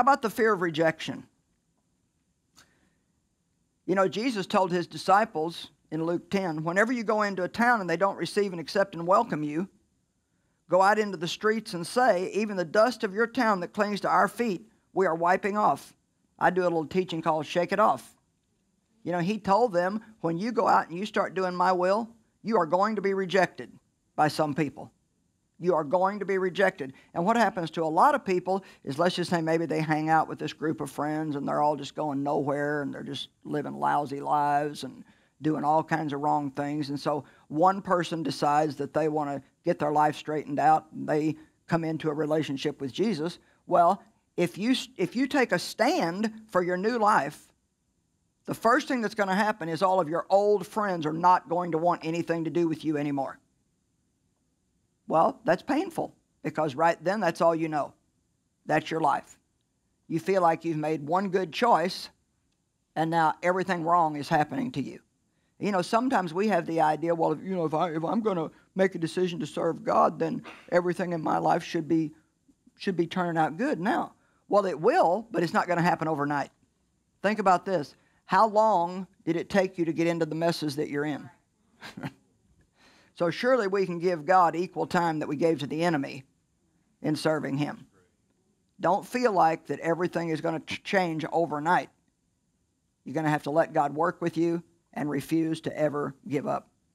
How about the fear of rejection? You know, Jesus told his disciples in Luke 10 whenever you go into a town and they don't receive and accept and welcome you, go out into the streets and say, Even the dust of your town that clings to our feet, we are wiping off. I do a little teaching called Shake It Off. You know, he told them, when you go out and you start doing my will, you are going to be rejected by some people. You are going to be rejected. And what happens to a lot of people is let's just say maybe they hang out with this group of friends and they're all just going nowhere and they're just living lousy lives and doing all kinds of wrong things. And so one person decides that they want to get their life straightened out and they come into a relationship with Jesus. Well, if you, if you take a stand for your new life, the first thing that's going to happen is all of your old friends are not going to want anything to do with you anymore. Well, that's painful because right then that's all you know. That's your life. You feel like you've made one good choice and now everything wrong is happening to you. You know, sometimes we have the idea, well, if, you know, if, I, if I'm going to make a decision to serve God, then everything in my life should be, should be turning out good. Now, well, it will, but it's not going to happen overnight. Think about this. How long did it take you to get into the messes that you're in? so surely we can give God equal time that we gave to the enemy in serving him. Don't feel like that everything is going to change overnight. You're going to have to let God work with you and refuse to ever give up.